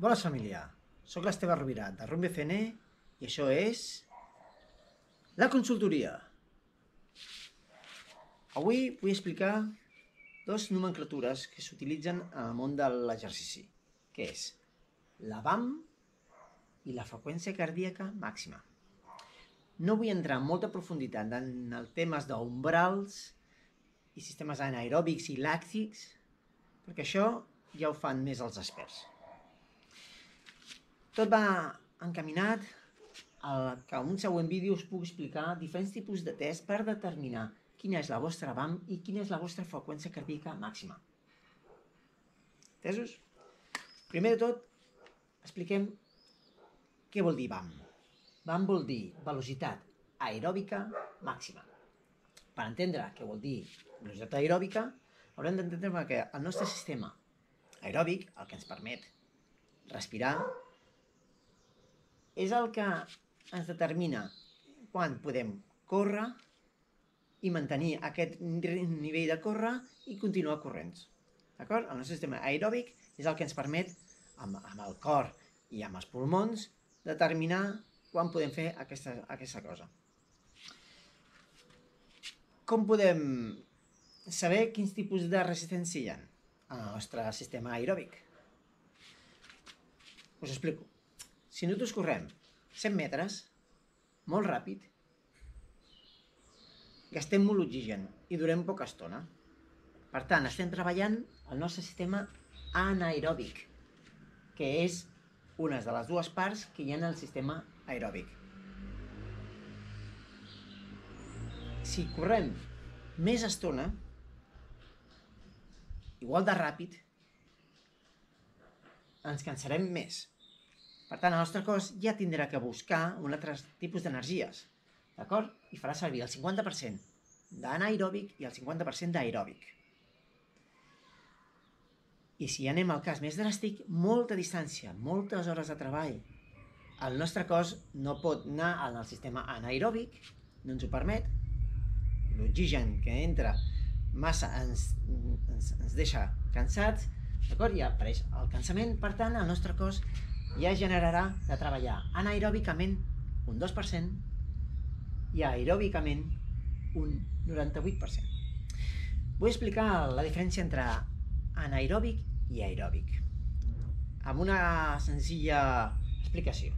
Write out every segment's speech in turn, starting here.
Bones família, sóc l'Esteve Rovira de Rumbi FN i això és la consultoria. Avui vull explicar dos nomenclatures que s'utilitzen en el món de l'exercici, que és la BAM i la freqüència cardíaca màxima. No vull entrar en molta profunditat en els temes d'umbrals i sistemes anaeròbics i làctics, perquè això ja ho fan més els experts. Tot va encaminat a que en un següent vídeo us puc explicar diferents tipus de test per determinar quina és la vostra BAM i quina és la vostra freqüència cardíaca màxima. Entesos? Primer de tot, expliquem què vol dir BAM. BAM vol dir velocitat aeròbica màxima. Per entendre què vol dir velocitat aeròbica, haurem d'entendre que el nostre sistema aeròbic, el que ens permet respirar, és el que ens determina quan podem córrer i mantenir aquest nivell de córrer i continuar corrents. D'acord? El nostre sistema aeròbic és el que ens permet, amb, amb el cor i amb els pulmons, determinar quan podem fer aquesta, aquesta cosa. Com podem saber quins tipus de resistència hi ha el nostre sistema aeròbic? Us explico. Si nosaltres correm 100 metres, molt ràpid, gastem molt oxigen i durem poca estona. Per tant, estem treballant el nostre sistema anaeròbic, que és una de les dues parts que hi ha en el sistema aeròbic. Si correm més estona, igual de ràpid, ens cansarem més. Per tant, el nostre cos ja tindrà que buscar un altre tipus d'energies, d'acord? I farà servir el 50% d'anaeròbic i el 50% d'aeròbic. I si anem al cas més dràstic, molta distància, moltes hores de treball, el nostre cos no pot anar al sistema anaeròbic, no ens ho permet, l'oxigen que entra massa ens, ens, ens deixa cansats, d'acord? I apareix el cansament, per tant, el nostre cos ja generarà de treballar anaeròbicament un 2% i aeròbicament un 98%. Vull explicar la diferència entre anaeròbic i aeròbic amb una senzilla explicació.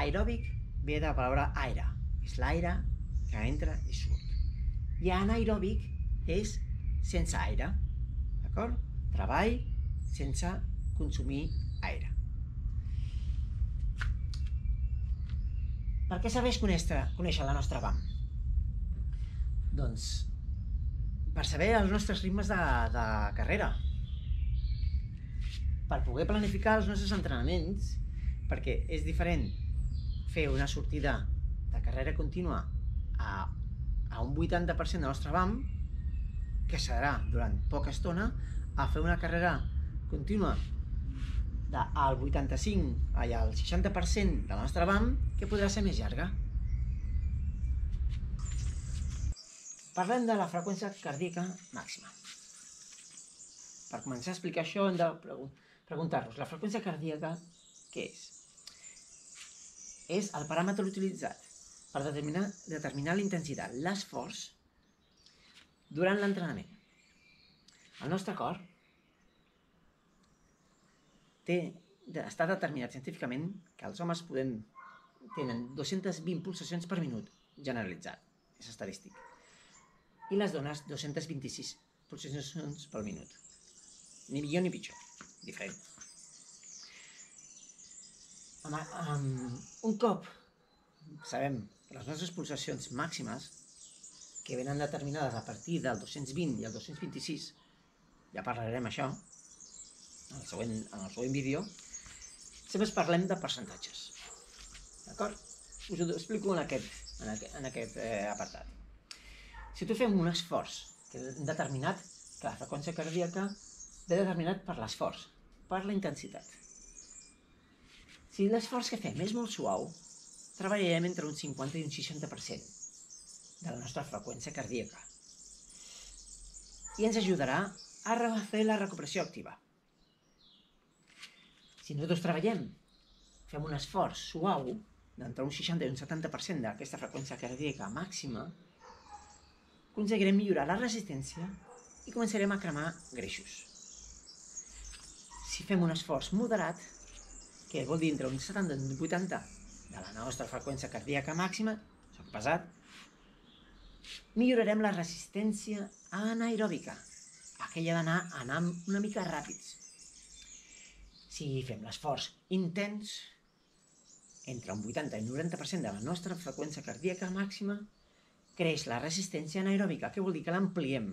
Aeròbic ve de la paraula aire, és l'aire que entra i surt. I anaeròbic és sense aire, d'acord? Treball sense consumir aire. Per què serveix conèixer, conèixer la nostra BAM? Doncs per saber els nostres ritmes de, de carrera, per poder planificar els nostres entrenaments, perquè és diferent fer una sortida de carrera contínua a, a un 80% de la nostra BAM, que serà durant poca estona, a fer una carrera contínua al 85 ai, al 60% de la nostra BAM que podrà ser més llarga. Parlem de la freqüència cardíaca màxima. Per començar a explicar això hem de preguntar-nos, la freqüència cardíaca què és? És el paràmetre utilitzat per determinar, determinar la intensitat, l'esforç, durant l'entrenament. El nostre cor té, està determinat científicament que els homes podem, tenen 220 pulsacions per minut, generalitzat, és estadístic. I les dones 226 pulsacions per minut. Ni millor ni pitjor, diferent. Amb, amb un cop sabem les nostres pulsacions màximes, que venen determinades a partir del 220 i el 226, ja parlarem això, en el següent, en el següent vídeo, sempre parlem de percentatges. D'acord? Us ho explico en aquest, en aquest, en aquest eh, apartat. Si tu fem un esforç determinat que la freqüència cardíaca ve determinat per l'esforç, per la intensitat. Si l'esforç que fem és molt suau, treballarem entre un 50 i un 60% de la nostra freqüència cardíaca i ens ajudarà a fer la recuperació activa. Si nosaltres treballem, fem un esforç suau, d'entre un 60 i un 70% d'aquesta freqüència cardíaca màxima, aconseguirem millorar la resistència i començarem a cremar greixos. Si fem un esforç moderat, que vol dir entre un 70 i un 80 de la nostra freqüència cardíaca màxima, soc pesat, millorarem la resistència anaeròbica, aquella d'anar anar una mica ràpids. Si fem l'esforç intens, entre un 80 i un 90% de la nostra freqüència cardíaca màxima, creix la resistència anaeròbica, que vol dir que l'ampliem.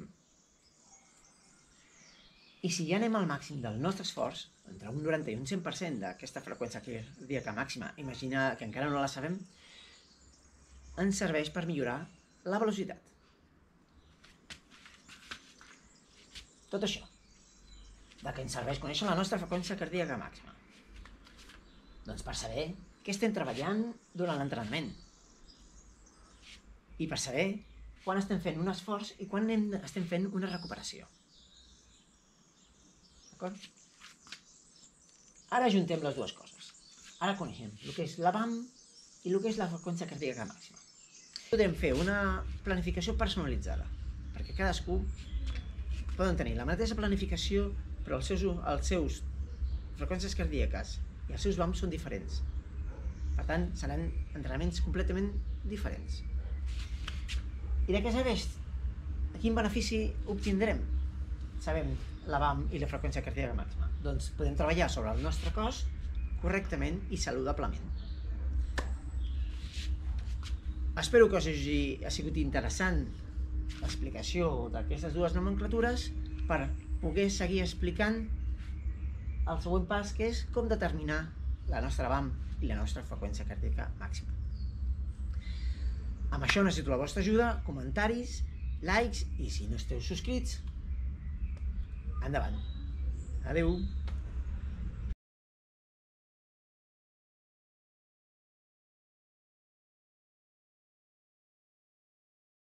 I si ja anem al màxim del nostre esforç, entre un 90 i un 100% d'aquesta freqüència cardíaca màxima, imagina que encara no la sabem, ens serveix per millorar la velocitat. Tot això. De què ens serveix conèixer la nostra freqüència cardíaca màxima? Doncs per saber què estem treballant durant l'entrenament. I per saber quan estem fent un esforç i quan estem fent una recuperació. D'acord? Ara juntem les dues coses. Ara coneixem el que és la BAM i el que és la freqüència cardíaca màxima. Podem fer una planificació personalitzada, perquè cadascú poden tenir la mateixa planificació, però els seus, els seus freqüències cardíaques i els seus BAMs són diferents. Per tant, seran entrenaments completament diferents. I de què serveix? Quin benefici obtindrem? Sabem la BAM i la freqüència cardíaca màxima. Doncs podem treballar sobre el nostre cos correctament i saludablement. Espero que us hagi ha sigut interessant l'explicació d'aquestes dues nomenclatures per poder seguir explicant el següent pas, que és com determinar la nostra BAM i la nostra freqüència cardíaca màxima. Amb això necessito la vostra ajuda, comentaris, likes i si no esteu subscrits, endavant. Adeu!